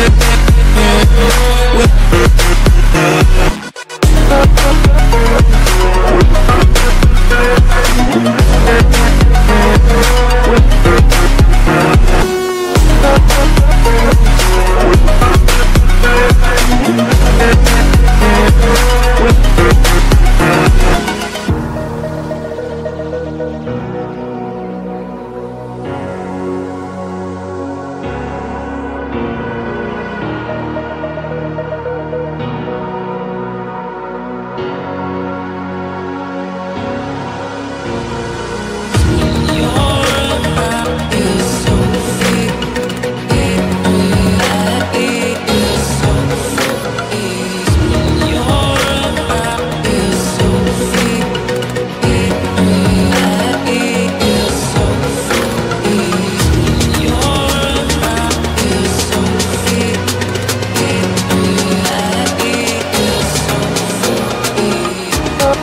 yeah.